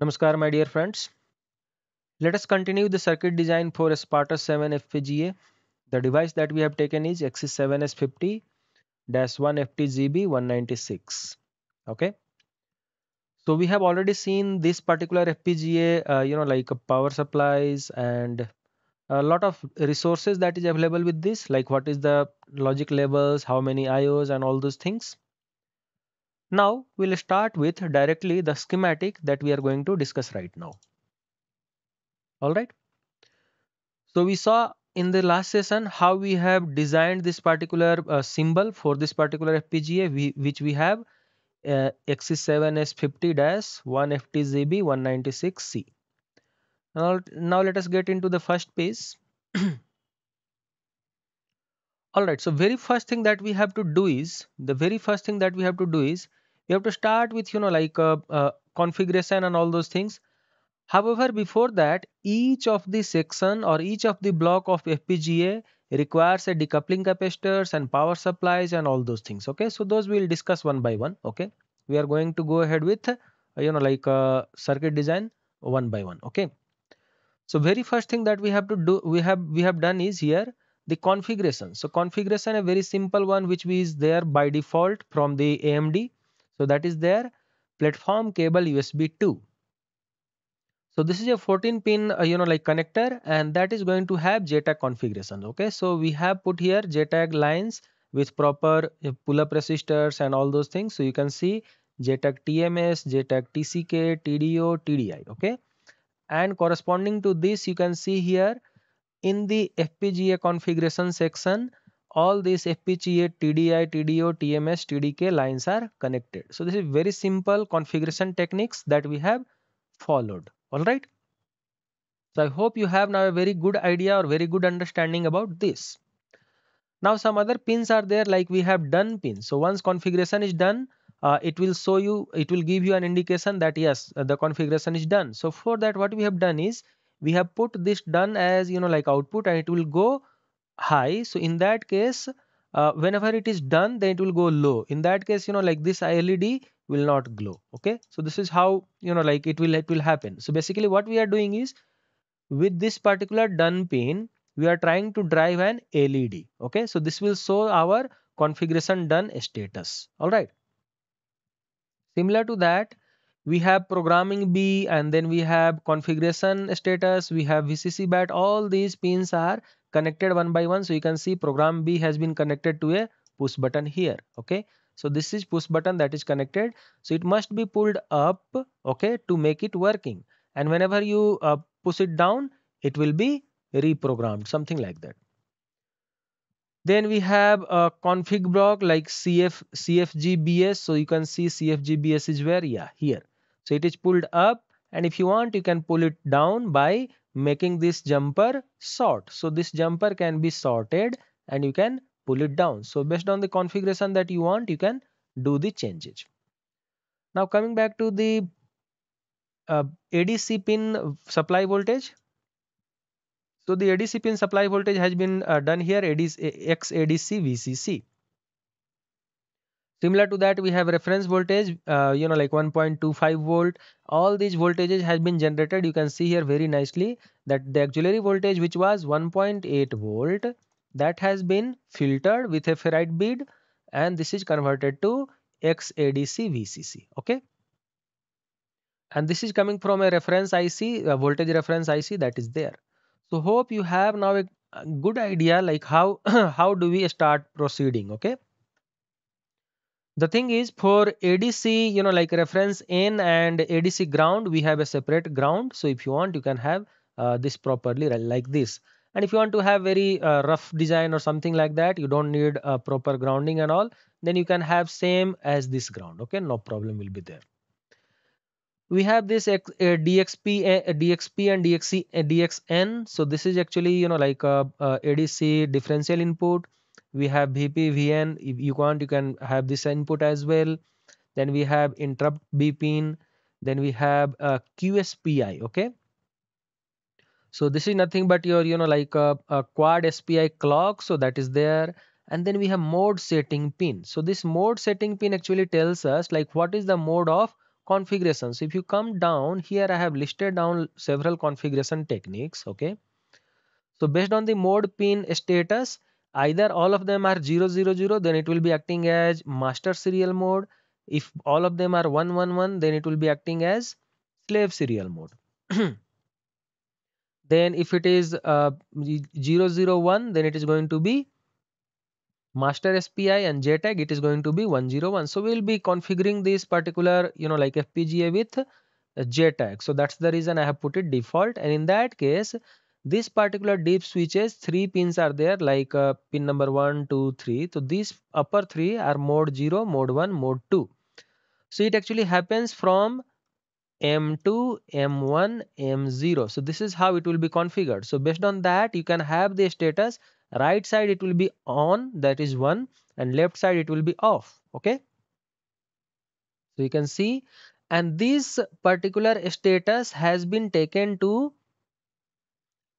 Namaskar my dear friends. Let us continue the circuit design for Spartan 7 FPGA. The device that we have taken is XC7S50-1FTGB196. Okay. So we have already seen this particular FPGA, uh, you know, like power supplies and a lot of resources that is available with this, like what is the logic levels, how many IOs and all those things. Now we'll start with directly the schematic that we are going to discuss right now. All right. So we saw in the last session how we have designed this particular uh, symbol for this particular FPGA we, which we have uh, XC7S50-1FTGB196C. Now, now let us get into the first page. all right so very first thing that we have to do is the very first thing that we have to do is we have to start with you know like uh, uh, configuration and all those things. However before that each of the section or each of the block of fpga requires a decoupling capacitors and power supplies and all those things okay? So those we'll discuss one by one okay? We are going to go ahead with uh, you know like uh, circuit design one by one okay? So very first thing that we have to do we have we have done is here the configuration. So configuration a very simple one which is there by default from the amd so that is there platform cable usb 2 so this is a 14 pin uh, you know like connector and that is going to have jtag configuration okay? So we have put here jtag lines with proper uh, pull up resistors and all those things. So you can see jtag tms jtag tck tdo tdi okay? And corresponding to this you can see here in the FPGA configuration section, all these FPGA TDI, TDO, TMS, TCK lines are connected. So this is very simple configuration techniques that we have followed. All right. So I hope you have now a very good idea or very good understanding about this. Now some other pins are there like we have done pins. So once configuration is done, uh, it will show you, it will give you an indication that yes, uh, the configuration is done. So for that what we have done is we have put this done as you know like output and it will go high. So in that case uh, whenever it is done then it will go low. In that case you know like this led will not glow. Okay? So this is how you know like it will it will happen. So basically what we are doing is with this particular done pin we are trying to drive an led okay? So this will show our configuration done status. All right? Similar to that we have programming B and then we have configuration status, we have VCC BAT, all these pins are connected one by one. So you can see program B has been connected to a push button here. Okay. So this is push button that is connected. So it must be pulled up, okay, to make it working. And whenever you uh, push it down, it will be reprogrammed, something like that. Then we have a config block like CF, CFGBS. So you can see CFGBS is where, yeah, here. So it is pulled up and if you want you can pull it down by making this jumper short. So this jumper can be sorted and you can pull it down. So based on the configuration that you want you can do the changes. Now coming back to the uh, ADC pin supply voltage. So the ADC pin supply voltage has been uh, done here ADC, XADC VCC. Similar to that, we have reference voltage, uh, you know, like 1.25 volt. All these voltages has been generated. You can see here very nicely that the auxiliary voltage, which was 1.8 volt, that has been filtered with a ferrite bead and this is converted to XADC VCC. Okay. And this is coming from a reference IC, a voltage reference IC that is there. So hope you have now a, good idea like how, how do we start proceeding. Okay the thing is for adc you know like reference in and adc ground we have a separate ground. So if you want you can have uh, this properly like this. And if you want to have very uh, rough design or something like that you don't need a proper grounding and all then you can have same as this ground. Okay? No problem will be there. We have this uh, dxp uh, dxp and dxc uh, dxn so this is actually you know like a, a adc differential input we have vp vn if you want you can have this input as well then we have interrupt b pin then we have uh, a qspi okay so this is nothing but your you know like a, a quad spi clock so that is there and then we have mode setting pin so this mode setting pin actually tells us like what is the mode of configuration. So if you come down here, I have listed down several configuration techniques. Okay. So based on the mode pin status, either all of them are 000, then it will be acting as master serial mode. If all of them are 111, then it will be acting as slave serial mode. then if it is uh, 001, then it is going to be master SPI and JTAG it is going to be 101 so we'll be configuring this particular you know like FPGA with JTAG so that's the reason I have put it default and in that case this particular dip switches three pins are there like uh, pin number one two three. So these upper three are mode 0 mode 1 mode 2 so it actually happens from M2, M1, M0. So this is how it will be configured. So based on that, you can have the status. Right side it will be on that is 1 and left side it will be off okay? So you can see. And this particular status has been taken to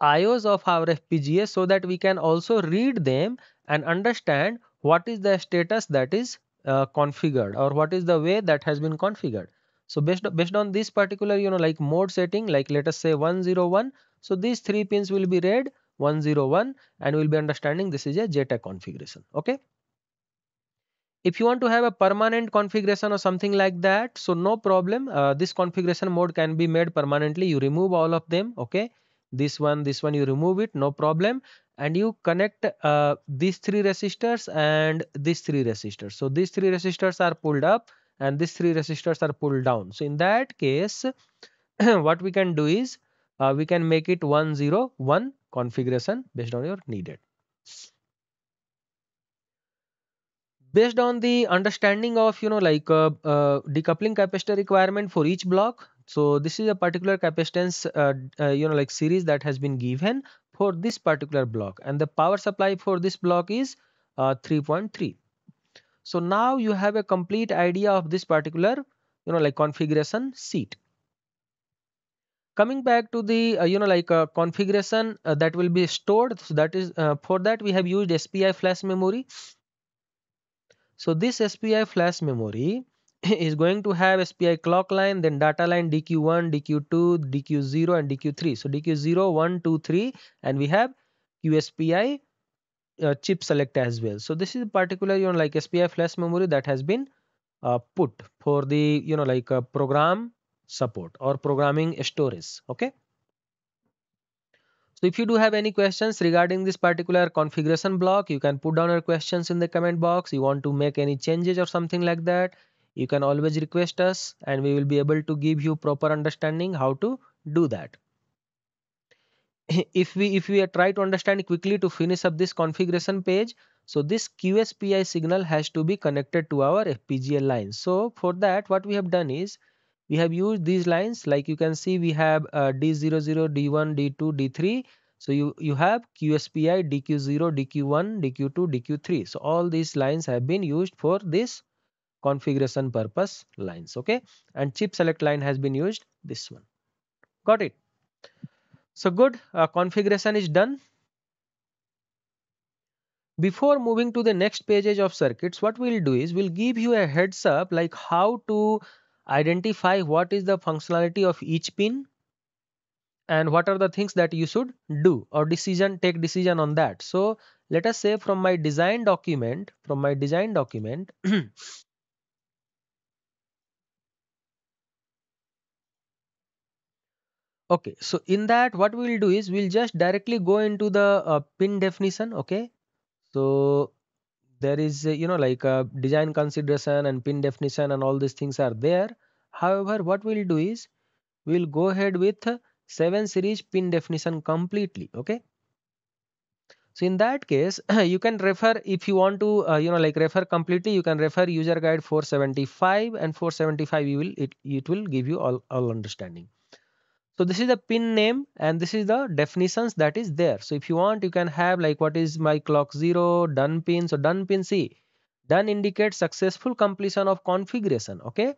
IOs of our FPGA so that we can also read them and understand what is the status that is uh, configured or what is the way that has been configured. So based, based on this particular you know like mode setting like let us say 101 so these three pins will be read 101 and we'll be understanding this is a JTAG configuration. Okay. If you want to have a permanent configuration or something like that, so no problem. Uh, this configuration mode can be made permanently. You remove all of them. Okay. This one, this one, you remove it, no problem. And you connect uh, these three resistors and these three resistors. So these three resistors are pulled up and these three resistors are pulled down. So in that case, what we can do is uh, we can make it 101 configuration based on your needed. Based on the understanding of you know like uh, uh, decoupling capacitor requirement for each block. So this is a particular capacitance uh, uh, you know like series that has been given for this particular block. And the power supply for this block is uh, 3.3. So now you have a complete idea of this particular you know like configuration sheet. Coming back to the uh, you know like uh, configuration uh, that will be stored. So that is uh, for that we have used SPI flash memory. So this SPI flash memory is going to have SPI clock line then data line DQ1 DQ2 DQ0 and DQ3 so DQ0 1 2 3 and we have QSPI uh, chip select as well. So this is a particular you know like SPI flash memory that has been uh, put for the you know like a program support or programming storage okay? So if you do have any questions regarding this particular configuration block you can put down your questions in the comment box. You want to make any changes or something like that you can always request us and we will be able to give you proper understanding how to do that if we if we try to understand quickly to finish up this configuration page so this QSPI signal has to be connected to our FPGA line so for that what we have done is we have used these lines like you can see we have uh, D00, D1, D2, D3. So you, you have QSPI, DQ0, DQ1, DQ2, DQ3. So all these lines have been used for this configuration purpose lines. Okay. And chip select line has been used this one. Got it. So good. Uh, configuration is done. Before moving to the next pages of circuits, what we'll do is we'll give you a heads up like how to identify what is the functionality of each pin and what are the things that you should do or decision take decision on that so let us say from my design document from my design document okay so in that what we will do is we'll just directly go into the uh, pin definition okay? So there is you know like a design consideration and pin definition and all these things are there. However what we'll do is we'll go ahead with 7 series pin definition completely okay? So in that case you can refer if you want to uh, you know like refer completely you can refer user guide 475 and 475 you will it, it will give you all, all understanding so this is the pin name and this is the definitions that is there. So if you want, you can have like what is my clock zero, done pin. So done pin C, done indicates successful completion of configuration. Okay.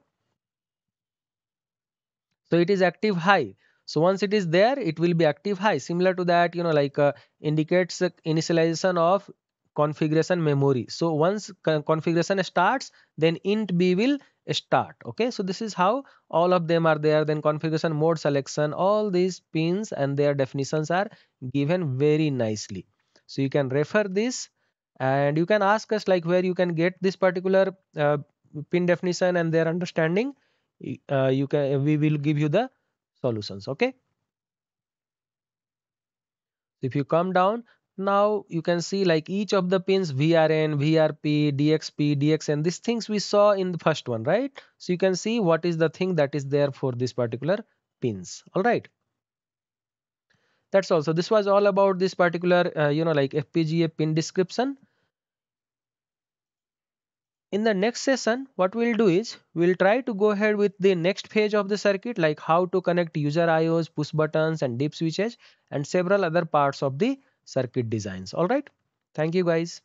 So it is active high. So once it is there, it will be active high. Similar to that, you know, like uh, indicates initialization of configuration memory. So once configuration starts then int b will start. Okay? So this is how all of them are there. Then configuration mode selection all these pins and their definitions are given very nicely. So you can refer this and you can ask us like where you can get this particular uh, pin definition and their understanding. Uh, you can we will give you the solutions. Okay? If you come down now you can see like each of the pins vrn vrp dxp dxn these things we saw in the first one right? So you can see what is the thing that is there for this particular pins all right? That's all. So this was all about this particular uh, you know like fpga pin description. In the next session what we'll do is we'll try to go ahead with the next phase of the circuit like how to connect user IOs, push buttons and dip switches and several other parts of the circuit designs. Alright. Thank you guys.